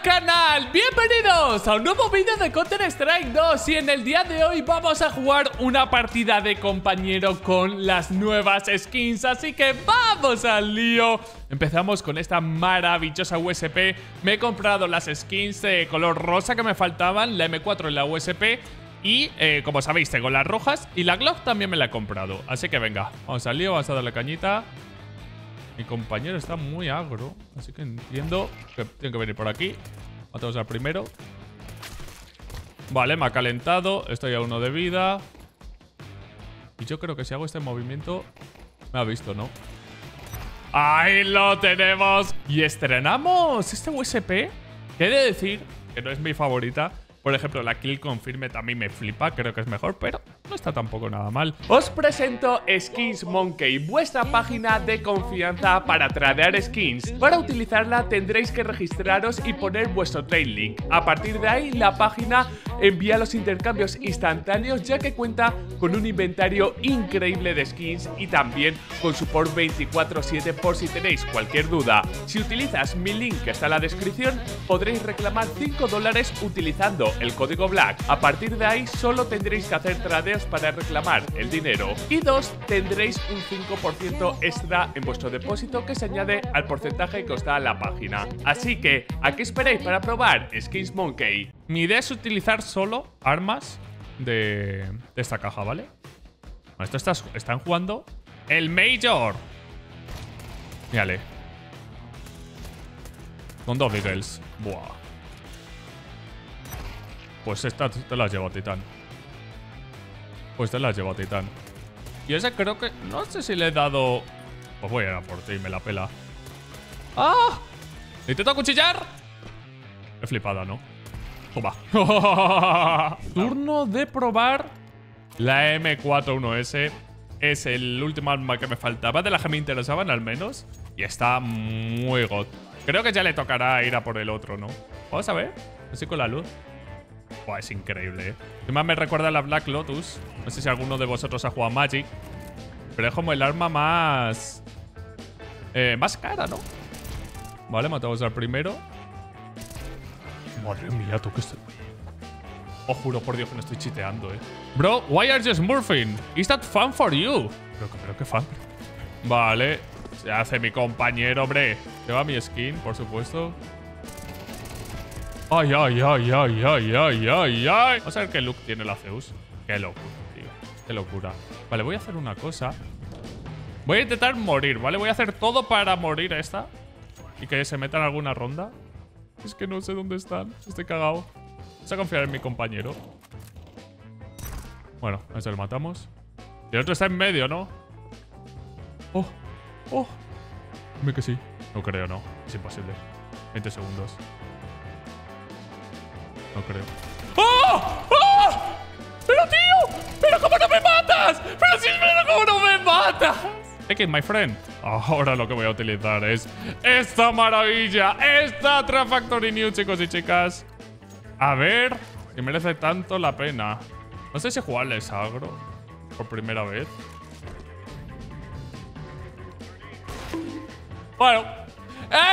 al canal! ¡Bienvenidos a un nuevo vídeo de Counter-Strike 2! Y en el día de hoy vamos a jugar una partida de compañero con las nuevas skins Así que ¡vamos al lío! Empezamos con esta maravillosa USP Me he comprado las skins de color rosa que me faltaban La M4 y la USP y, eh, como sabéis, tengo las rojas y la Glock también me la he comprado. Así que venga, vamos al lío, vamos a darle cañita. Mi compañero está muy agro, así que entiendo que tiene que venir por aquí. Matamos al primero. Vale, me ha calentado. Estoy a uno de vida. Y yo creo que si hago este movimiento... Me ha visto, ¿no? ¡Ahí lo tenemos! Y estrenamos este USP. He de decir que no es mi favorita, por ejemplo, la kill confirme también me flipa, creo que es mejor, pero no está tampoco nada mal. Os presento Skins Monkey, vuestra página de confianza para tradear skins. Para utilizarla tendréis que registraros y poner vuestro trade link. A partir de ahí, la página envía los intercambios instantáneos ya que cuenta con un inventario increíble de skins y también con support 24-7 por si tenéis cualquier duda. Si utilizas mi link que está en la descripción, podréis reclamar 5 dólares utilizando el código BLACK. A partir de ahí solo tendréis que hacer tradeos para reclamar el dinero. Y dos, tendréis un 5% extra en vuestro depósito que se añade al porcentaje que os da la página. Así que, ¿a qué esperáis para probar Skins Monkey? Mi idea es utilizar solo armas de, esta caja, ¿vale? Esto están jugando el Major. Mírale. Con dos Beagles. Buah. Pues esta te la a Titán. Pues te la llevo Titán. Y esa creo que... No sé si le he dado... Pues voy a ir a por ti, me la pela. ¡Ah! ¿Intento cuchillar? He flipada, ¿no? Toma. Turno de probar la M41S. Es el último arma que me faltaba, de la que me interesaban al menos. Y está muy god. Creo que ya le tocará ir a por el otro, ¿no? Vamos a ver. Así con la luz es increíble, ¿eh? Además me recuerda a la Black Lotus. No sé si alguno de vosotros ha jugado Magic. Pero es como el arma más... Eh, más cara, ¿no? Vale, matamos al primero. Madre mía, tú que estoy... Oh, juro por Dios que no estoy chiteando, eh. Bro, why are you smurfing? Is that fun for you? Pero, pero qué fan. Vale. Se hace mi compañero, hombre. Lleva mi skin, por supuesto. Ay, ay, ay, ay, ay, ay, ay, ay. Vamos a ver qué look tiene la Zeus. Qué locura. Qué locura. Vale, voy a hacer una cosa. Voy a intentar morir, ¿vale? Voy a hacer todo para morir esta. Y que se meta en alguna ronda. Es que no sé dónde están. Estoy cagado. Vamos a confiar en mi compañero. Bueno, a ver lo matamos. Y el otro está en medio, ¿no? Oh, oh. Dime que sí. No creo, no. Es imposible. 20 segundos. No creo. Take it, my friend. Ahora lo que voy a utilizar es esta maravilla, esta Trafactory New, chicos y chicas. A ver, que merece tanto la pena. No sé si jugarles agro por primera vez. Bueno,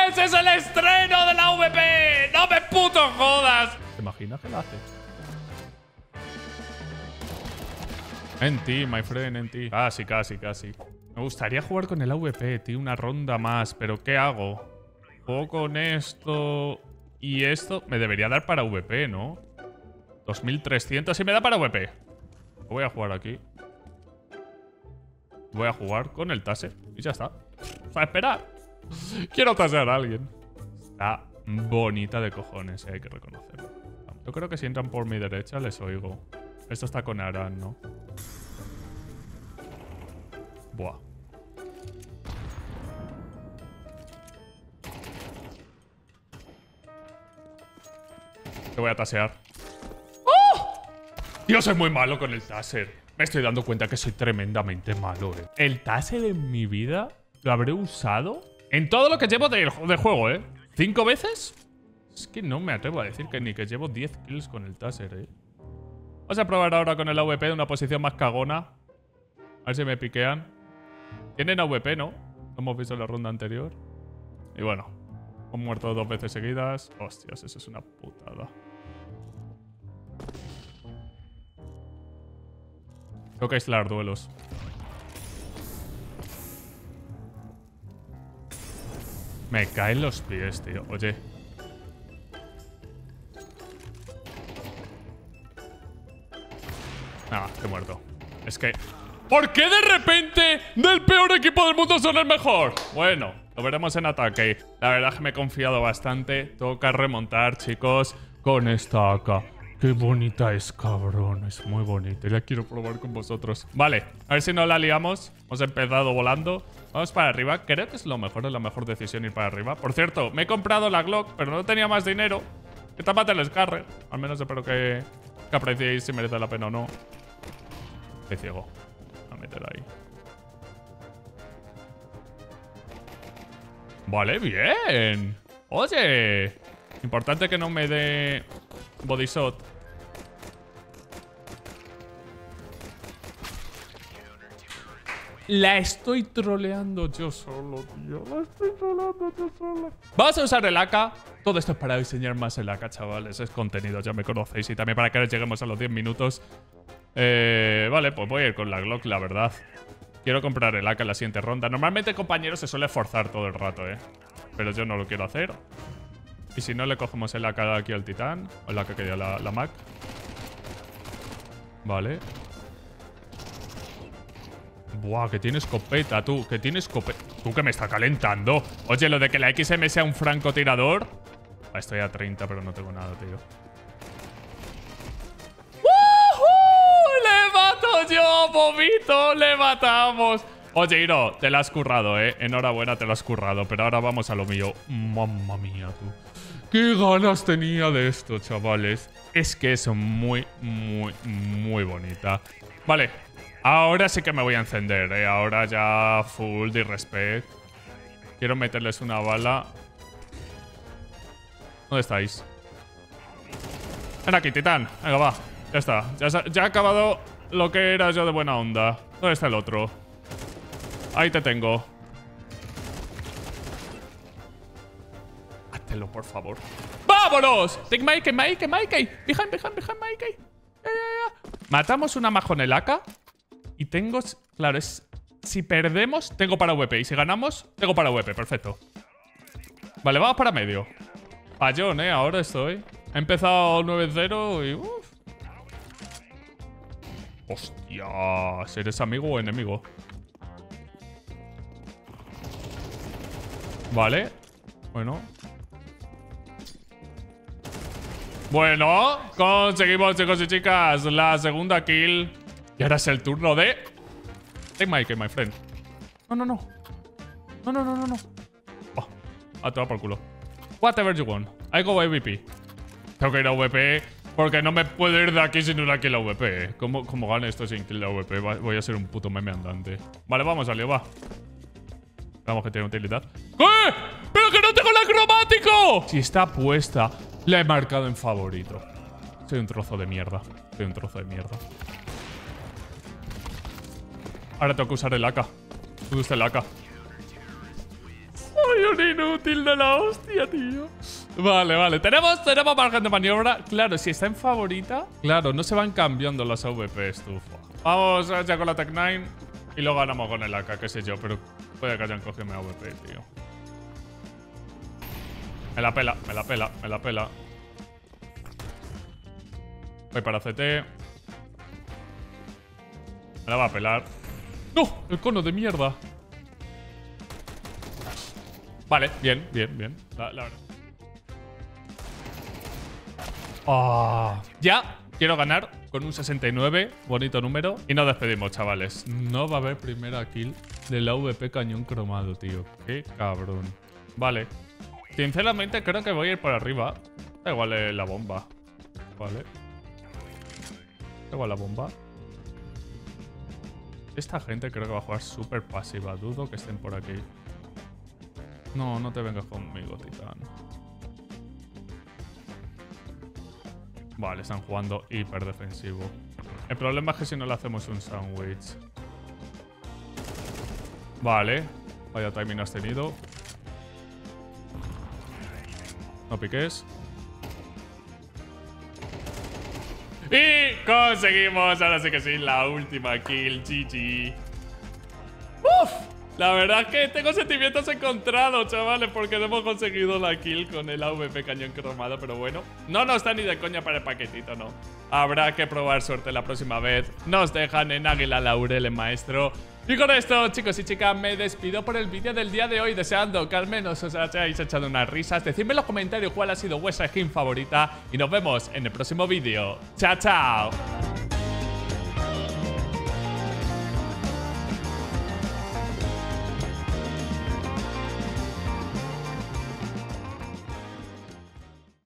ese es el estreno de la VP. ¡No me puto jodas! ¿Te imaginas que la hace? En ti, my friend, en ti. Casi, casi, casi. Me gustaría jugar con el AVP, tío, una ronda más. Pero ¿qué hago? Juego con esto y esto. Me debería dar para VP, ¿no? 2300 y me da para VP. Voy a jugar aquí. Voy a jugar con el taser. Y ya está. A esperar. Quiero tasear a alguien. Está bonita de cojones, eh, hay que reconocerlo. Yo creo que si entran por mi derecha les oigo. Esto está con Aran, ¿no? Buah. Te voy a tasear. ¡Oh! Yo soy muy malo con el taser. Me estoy dando cuenta que soy tremendamente malo, eh. El taser en mi vida lo habré usado en todo lo que llevo de, juego, ¿eh? ¿Cinco veces? Es que no me atrevo a decir que ni que llevo 10 kills con el taser, eh. Vamos a probar ahora con el AVP de una posición más cagona. A ver si me piquean. Tienen AVP, ¿no? Lo hemos visto en la ronda anterior. Y bueno, Han muerto dos veces seguidas. Hostias, eso es una putada. Tengo que aislar duelos. Me caen los pies, tío. Oye. Ah, he muerto. Es que... ¿Por qué de repente del peor equipo del mundo son el mejor? Bueno, lo veremos en ataque. La verdad es que me he confiado bastante. Toca remontar, chicos, con esta AK. Qué bonita es, cabrón. Es muy bonita. Y la quiero probar con vosotros. Vale, a ver si no la liamos. Hemos empezado volando. Vamos para arriba. Creo que es lo mejor, es la mejor decisión ir para arriba. Por cierto, me he comprado la Glock, pero no tenía más dinero. Que tápate el escarre. Al menos espero que, que apreciéis si merece la pena o no. Estoy ciego. A meter ahí. Vale, bien. Oye. Importante que no me dé body shot. La estoy troleando yo solo, tío. La estoy troleando yo solo. Vamos a usar el AK. Todo esto es para diseñar más el AK, chavales. Es contenido, ya me conocéis. Y también para que lleguemos a los 10 minutos. Eh, vale, pues voy a ir con la Glock, la verdad. Quiero comprar el AK en la siguiente ronda. Normalmente, compañero, se suele forzar todo el rato, ¿eh? Pero yo no lo quiero hacer. Y si no, le cogemos el AK aquí al titán. O el AK que dio la, la Mac. Vale. Buah, que tiene escopeta, tú. Que tiene escopeta. Tú que me está calentando. Oye, lo de que la XM sea un francotirador. Ah, estoy a 30, pero no tengo nada, tío. ¡Le mato yo, vomito! ¡Le matamos! Oye, Iro, te la has currado, ¿eh? Enhorabuena, te lo has currado. Pero ahora vamos a lo mío. Mamma mía, tú. ¡Qué ganas tenía de esto, chavales! Es que es muy, muy, muy bonita. Vale, ahora sí que me voy a encender, ¿eh? Ahora ya full disrespect. Quiero meterles una bala. ¿Dónde estáis? Ven aquí, titán. Venga, va. Ya está. Ya, ya ha acabado lo que era yo de buena onda. ¿Dónde está el otro? Ahí te tengo. Por favor. ¡Vámonos! Take Mikey, Mikey, Mikey. Behind, behind, behind, Mikey. Ya, ya, ya. Matamos una majonelaca. Y tengo... Claro, es... Si perdemos, tengo para VP. Y si ganamos, tengo para VP. Perfecto. Vale, vamos para medio. Payón, ¿eh? Ahora estoy. He empezado 9-0 y... Uf. Hostia, ¿eres amigo o enemigo? Vale. Bueno. Bueno, conseguimos, chicos y chicas, la segunda kill. Y ahora es el turno de... Take my, my friend. No, no, no. No, no, no, no, no. Oh, a tomar por culo. Whatever you want. I go AVP. Tengo que ir a VP porque no me puedo ir de aquí sin una kill a VP. ¿Cómo, cómo gane esto sin kill a VP? Voy a ser un puto meme andante. Vale, vamos, Alio, va. Vamos que tiene utilidad. ¿Qué? ¡Pero que no tengo el acromático! Si está puesta, la he marcado en favorito. Soy un trozo de mierda. Soy un trozo de mierda. Ahora tengo que usar el AK. Usa el AK. Soy un inútil de la hostia, tío. Vale, vale. Tenemos, tenemos margen de maniobra. Claro, si está en favorita. Claro, no se van cambiando las AVP, estufa. Vamos ya con la Tech 9. Y lo ganamos con el AK, qué sé yo. Pero puede que hayan cogido mi AVP, tío. Me la pela, me la pela, me la pela. Voy para CT. Me la va a pelar. ¡No! El cono de mierda. Vale, bien, bien, bien. La, la verdad. Ah, ya quiero ganar con un 69, bonito número. Y nos despedimos, chavales. No va a haber primera kill del AVP cañón cromado, tío. Qué cabrón. Vale. Sinceramente creo que voy a ir por arriba. Da igual eh, la bomba. Vale. Igual la bomba. Esta gente creo que va a jugar súper pasiva. Dudo que estén por aquí. No, no te vengas conmigo, titán. Vale, están jugando hiper defensivo. El problema es que si no le hacemos un sandwich. Vale. Vaya timing has tenido. No piques. Conseguimos, ahora sí que sí, la última kill, GG. ¡Uf! La verdad es que tengo sentimientos encontrados, chavales, porque no hemos conseguido la kill con el AVP cañón cromado, pero bueno. No nos está ni de coña para el paquetito, no. Habrá que probar suerte la próxima vez. Nos dejan en Águila Laurel, el maestro. Y con esto, chicos y chicas, me despido por el vídeo del día de hoy, deseando que al menos os hayáis echado unas risas. Decidme en los comentarios cuál ha sido vuestra skin favorita y nos vemos en el próximo vídeo. ¡Chao, chao!